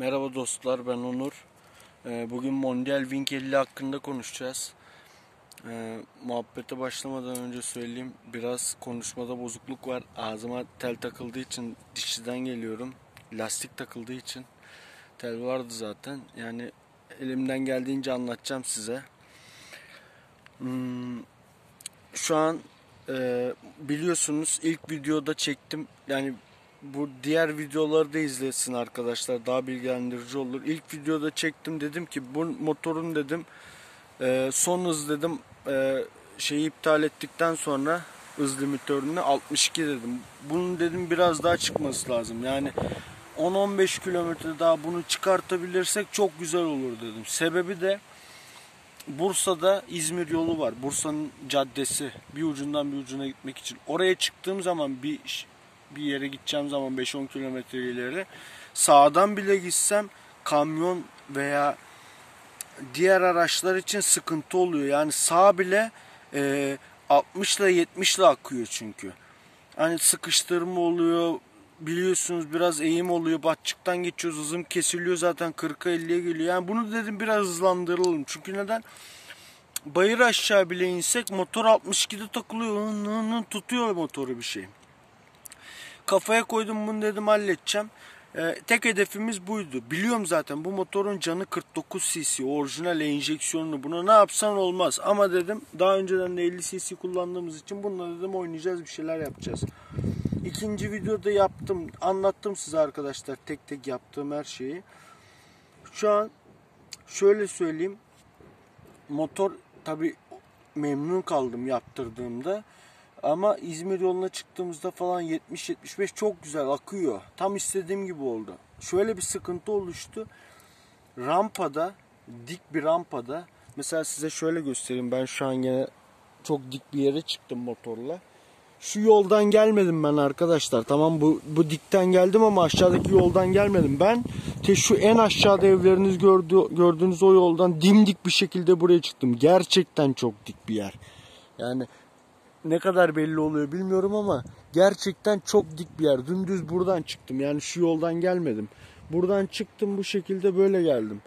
Merhaba dostlar ben Onur. Ee, Bugün Mondial Wing 50 hakkında konuşacağız. Ee, Muhabbete başlamadan önce söyleyeyim biraz konuşmada bozukluk var. Ağzıma tel takıldığı için dişçiden geliyorum. Lastik takıldığı için tel vardı zaten. Yani elimden geldiğince anlatacağım size. Hmm, Şu an e, biliyorsunuz ilk videoda çektim. Yani bu diğer videoları da izlesin arkadaşlar. Daha bilgilendirici olur. İlk videoda çektim dedim ki bu motorun dedim e, son hız dedim e, şeyi iptal ettikten sonra hız limitörünü 62 dedim. Bunun dedim biraz daha çıkması lazım. Yani 10-15 kilometre daha bunu çıkartabilirsek çok güzel olur dedim. Sebebi de Bursa'da İzmir yolu var. Bursa'nın caddesi. Bir ucundan bir ucuna gitmek için. Oraya çıktığım zaman bir bir yere gideceğim zaman 5-10 kilometre ileri sağdan bile gitsem kamyon veya diğer araçlar için sıkıntı oluyor. Yani sağ bile e, 60 ile 70 ile akıyor çünkü. Hani sıkıştırma oluyor. Biliyorsunuz biraz eğim oluyor. Batçıktan geçiyoruz. Hızım kesiliyor zaten 40'a 50'ye geliyor. Yani bunu dedim biraz hızlandıralım. Çünkü neden? Bayır aşağı bile insek motor 62'de takılıyor. Tutuyor motoru bir şey. Kafaya koydum bunu dedim halledeceğim. Ee, tek hedefimiz buydu. Biliyorum zaten bu motorun canı 49 cc orijinal enjeksiyonlu. Buna ne yapsan olmaz. Ama dedim daha önceden de 50 cc kullandığımız için bununla dedim oynayacağız bir şeyler yapacağız. İkinci videoda yaptım. Anlattım size arkadaşlar tek tek yaptığım her şeyi. Şu an şöyle söyleyeyim. Motor tabi memnun kaldım yaptırdığımda. Ama İzmir yoluna çıktığımızda falan 70-75 çok güzel akıyor. Tam istediğim gibi oldu. Şöyle bir sıkıntı oluştu. Rampada, dik bir rampada. Mesela size şöyle göstereyim. Ben şu an yine çok dik bir yere çıktım motorla. Şu yoldan gelmedim ben arkadaşlar. Tamam bu, bu dikten geldim ama aşağıdaki yoldan gelmedim. Ben te şu en aşağıda evleriniz gördü, gördüğünüz o yoldan dimdik bir şekilde buraya çıktım. Gerçekten çok dik bir yer. Yani ne kadar belli oluyor bilmiyorum ama gerçekten çok dik bir yer. Dümdüz buradan çıktım. Yani şu yoldan gelmedim. Buradan çıktım bu şekilde böyle geldim.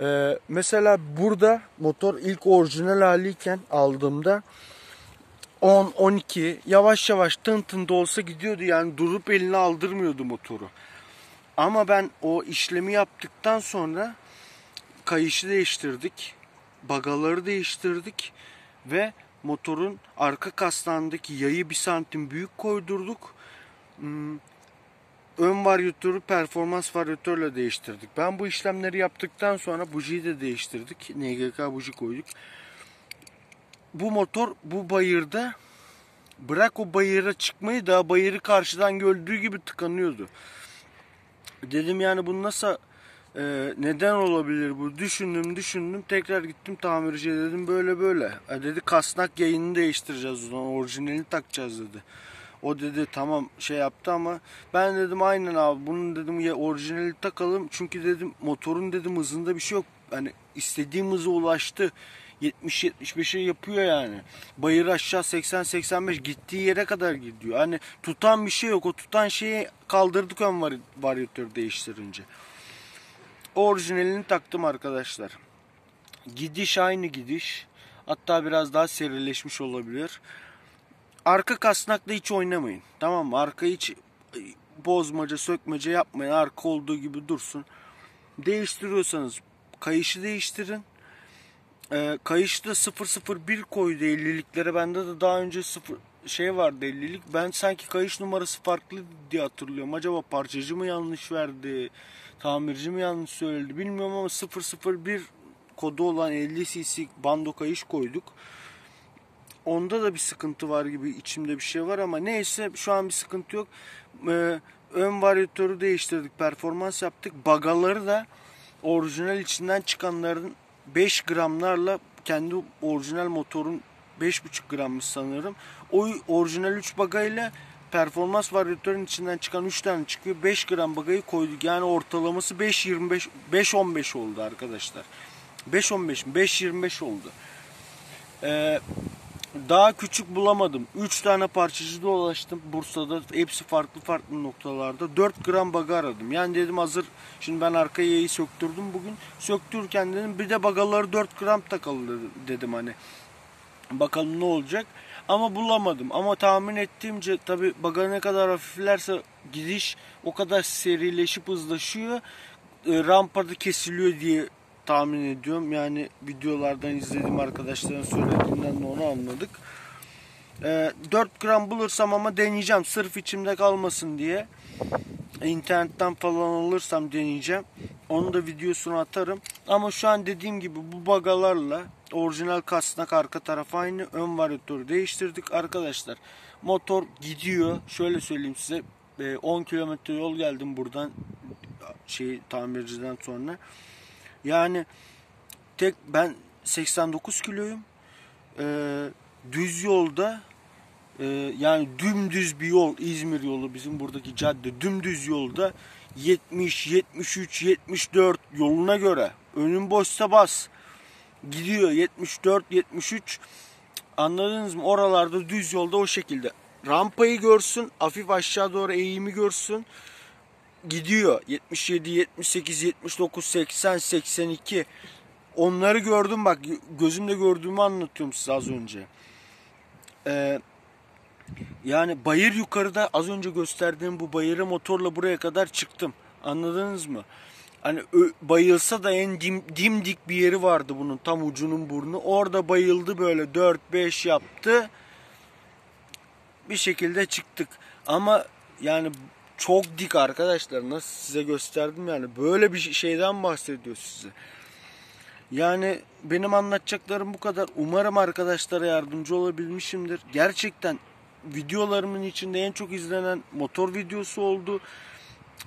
Ee, mesela burada motor ilk orijinal haliyken aldığımda 10-12 yavaş yavaş tın tın da olsa gidiyordu. Yani durup eline aldırmıyordu motoru. Ama ben o işlemi yaptıktan sonra kayışı değiştirdik. Bagaları değiştirdik. Ve motorun arka kasnağındaki yayı bir santim büyük koydurduk. Hmm, ön varyatörü performans varyatörle değiştirdik. Ben bu işlemleri yaptıktan sonra bujiyi de değiştirdik. NGK buji koyduk. Bu motor bu bayırda bırak o bayıra çıkmayı da bayırı karşıdan gördüğü gibi tıkanıyordu. Dedim yani bu nasıl ee, neden olabilir bu? Düşündüm düşündüm tekrar gittim tamirciye dedim böyle böyle. E dedi kasnak yayını değiştireceğiz o zaman orijinalini takacağız dedi. O dedi tamam şey yaptı ama ben dedim aynen abi bunun dedim ya orijinali takalım çünkü dedim motorun dedim hızında bir şey yok. Hani istediğim hıza ulaştı. 70-75'e yapıyor yani. Bayır aşağı 80-85 gittiği yere kadar gidiyor. Hani tutan bir şey yok. O tutan şeyi kaldırdık ön varyatörü değiştirince orijinalini taktım arkadaşlar. Gidiş aynı gidiş. Hatta biraz daha serileşmiş olabilir. Arka kasnakla hiç oynamayın. Tamam mı? Arka hiç bozmaca sökmece yapmayın. Arka olduğu gibi dursun. Değiştiriyorsanız kayışı değiştirin. Ee, kayışta 001 koydu 50'liklere. Bende de daha önce 0 şey vardı 50'lik. Ben sanki kayış numarası farklı diye hatırlıyorum. Acaba parçacı mı yanlış verdi? Tamirci mi yanlış söyledi bilmiyorum ama 001 kodu olan 50 cc bando kayış koyduk. Onda da bir sıkıntı var gibi içimde bir şey var ama neyse şu an bir sıkıntı yok. Ee, ön varyatörü değiştirdik, performans yaptık. Bagaları da orijinal içinden çıkanların 5 gramlarla kendi orijinal motorun 5,5 grammış sanırım. O orijinal 3 bagayla performans varyatörün içinden çıkan 3 tane çıkıyor. 5 gram bagayı koyduk. Yani ortalaması 5.25 5.15 oldu arkadaşlar. 5.15 mi? 5.25 oldu. Ee, Daha küçük bulamadım. 3 tane parçacı dolaştım Bursa'da. Hepsi farklı farklı noktalarda. 4 gram bagı aradım. Yani dedim hazır. Şimdi ben arka yayı söktürdüm bugün. Söktürürken dedim bir de bagaları 4 gram takalım dedim hani. Bakalım ne olacak. Ama bulamadım. Ama tahmin ettiğimce tabi baga ne kadar hafiflerse gidiş o kadar serileşip hızlaşıyor. E, rampada kesiliyor diye tahmin ediyorum. Yani videolardan izlediğim arkadaşların söylediğinden de onu anladık. E, 4 gram bulursam ama deneyeceğim. Sırf içimde kalmasın diye. İnternetten falan alırsam deneyeceğim. Onu da videosunu atarım. Ama şu an dediğim gibi bu bagalarla orijinal kasnak arka taraf aynı. Ön varyatörü değiştirdik arkadaşlar. Motor gidiyor. Şöyle söyleyeyim size. 10 kilometre yol geldim buradan şey tamirciden sonra. Yani tek ben 89 kiloyum. Ee, düz yolda e, yani dümdüz bir yol İzmir yolu bizim buradaki cadde dümdüz yolda 70, 73, 74 yoluna göre önün boşsa bas gidiyor 74, 73 anladınız mı? Oralarda düz yolda o şekilde. Rampayı görsün, hafif aşağı doğru eğimi görsün. Gidiyor. 77, 78, 79, 80, 82. Onları gördüm bak. Gözümle gördüğümü anlatıyorum size az önce. Ee, yani bayır yukarıda az önce gösterdiğim bu bayırı motorla buraya kadar çıktım. Anladınız mı? Hani bayılsa da en dim, dimdik bir yeri vardı bunun tam ucunun burnu. Orada bayıldı böyle 4-5 yaptı. Bir şekilde çıktık. Ama yani çok dik arkadaşlar. Nasıl size gösterdim yani. Böyle bir şeyden bahsediyor size. Yani benim anlatacaklarım bu kadar. Umarım arkadaşlara yardımcı olabilmişimdir. Gerçekten videolarımın içinde en çok izlenen motor videosu oldu.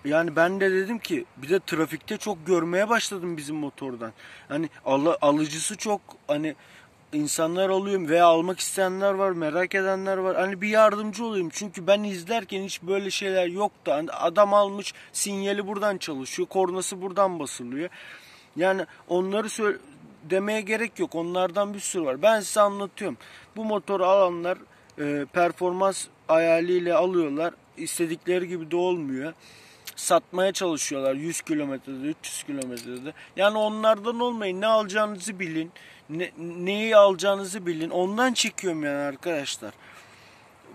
Yani ben de dedim ki bir de trafikte çok görmeye başladım bizim motordan. Hani al, alıcısı çok hani insanlar alıyorum veya almak isteyenler var, merak edenler var. Hani bir yardımcı olayım. Çünkü ben izlerken hiç böyle şeyler yoktu. Hani adam almış sinyali buradan çalışıyor, kornası buradan basılıyor. Yani onları söyle demeye gerek yok. Onlardan bir sürü var. Ben size anlatıyorum. Bu motoru alanlar e, performans hayaliyle alıyorlar. İstedikleri gibi de olmuyor satmaya çalışıyorlar. 100 kilometrede 300 kilometrede. Yani onlardan olmayın. Ne alacağınızı bilin. Ne, neyi alacağınızı bilin. Ondan çekiyorum yani arkadaşlar.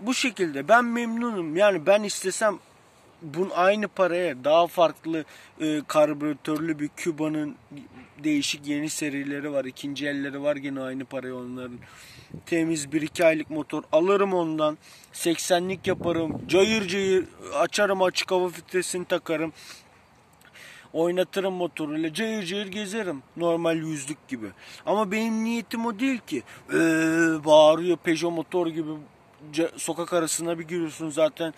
Bu şekilde. Ben memnunum. Yani ben istesem bunun aynı paraya daha farklı e, karbüratörlü bir Cuba'nın değişik yeni serileri var. ikinci elleri var gene aynı paraya onların. Temiz 1-2 aylık motor alırım ondan. 80'lik yaparım. Cayır cayır açarım açık hava filtresini takarım. Oynatırım motoruyla cayır cayır gezerim. Normal yüzlük gibi. Ama benim niyetim o değil ki. Ee, bağırıyor Peugeot motor gibi sokak arasına bir giriyorsun zaten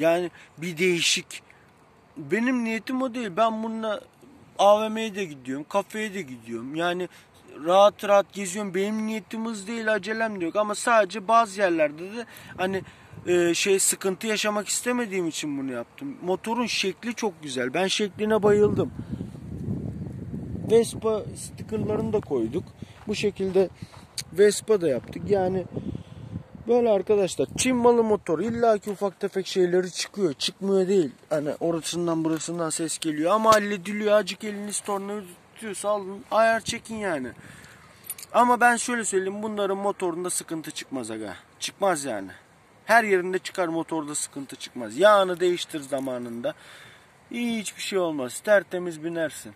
yani bir değişik. Benim niyetim o değil. Ben bununla AVM'ye de gidiyorum, kafeye de gidiyorum. Yani rahat rahat geziyorum. Benim niyetimiz değil, acelem de yok. Ama sadece bazı yerlerde de hani e, şey sıkıntı yaşamak istemediğim için bunu yaptım. Motorun şekli çok güzel. Ben şekline bayıldım. Vespa stickerlarını da koyduk. Bu şekilde Vespa da yaptık. Yani Böyle arkadaşlar Çin malı motor illa ki ufak tefek şeyleri çıkıyor. Çıkmıyor değil. Hani orasından burasından ses geliyor ama hallediliyor. Acık eliniz tornavida tutuyorsa alın ayar çekin yani. Ama ben şöyle söyleyeyim bunların motorunda sıkıntı çıkmaz aga. Çıkmaz yani. Her yerinde çıkar motorda sıkıntı çıkmaz. Yağını değiştir zamanında. Hiçbir şey olmaz. Tertemiz binersin.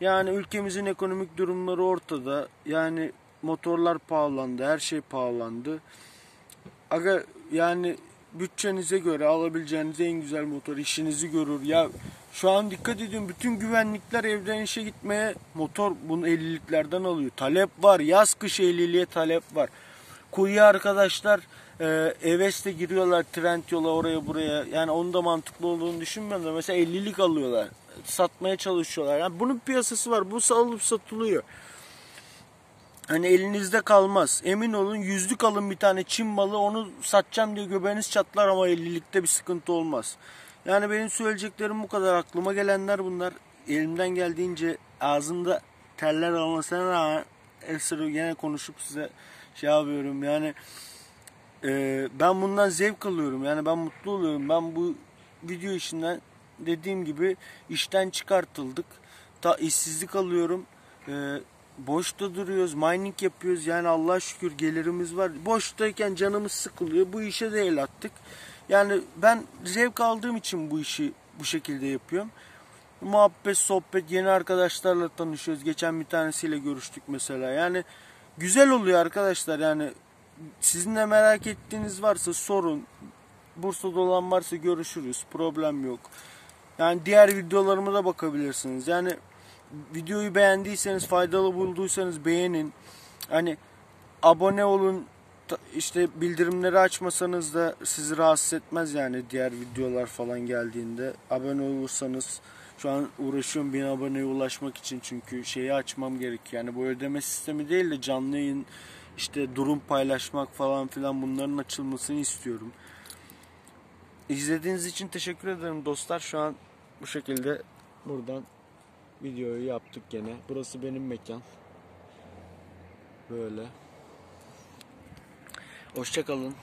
Yani ülkemizin ekonomik durumları ortada. Yani motorlar pahalandı. Her şey pahalandı. Aga yani bütçenize göre alabileceğiniz en güzel motor işinizi görür. Ya şu an dikkat edin bütün güvenlikler evden işe gitmeye motor bunu 50'liklerden alıyor. Talep var. Yaz kış 50'liğe talep var. Kuyu arkadaşlar e, Eves'te giriyorlar trend yola oraya buraya. Yani onun da mantıklı olduğunu düşünmüyorum da mesela 50'lik alıyorlar. Satmaya çalışıyorlar. Yani bunun piyasası var. Bu alıp satılıyor. Hani elinizde kalmaz. Emin olun yüzlük alın bir tane Çin malı onu satacağım diye göbeğiniz çatlar ama 50'likte bir sıkıntı olmaz. Yani benim söyleyeceklerim bu kadar. Aklıma gelenler bunlar. Elimden geldiğince ağzımda teller olmasına rağmen esir gene konuşup size şey yapıyorum yani e, ben bundan zevk alıyorum yani ben mutlu oluyorum ben bu video işinden dediğim gibi işten çıkartıldık ta işsizlik alıyorum e, boşta duruyoruz mining yapıyoruz yani Allah şükür gelirimiz var boştayken canımız sıkılıyor bu işe de el attık yani ben zevk aldığım için bu işi bu şekilde yapıyorum muhabbet sohbet yeni arkadaşlarla tanışıyoruz geçen bir tanesiyle görüştük mesela yani güzel oluyor arkadaşlar yani sizin de merak ettiğiniz varsa sorun. Bursa'da olan varsa görüşürüz. Problem yok. Yani diğer videolarıma da bakabilirsiniz. Yani videoyu beğendiyseniz, faydalı bulduysanız beğenin. Hani abone olun. İşte bildirimleri açmasanız da sizi rahatsız etmez yani diğer videolar falan geldiğinde. Abone olursanız şu an uğraşıyorum bin aboneye ulaşmak için çünkü şeyi açmam gerek. Yani bu ödeme sistemi değil de canlı yayın işte durum paylaşmak falan filan bunların açılmasını istiyorum. İzlediğiniz için teşekkür ederim dostlar. Şu an bu şekilde buradan videoyu yaptık gene. Burası benim mekan. Böyle. Hoşçakalın.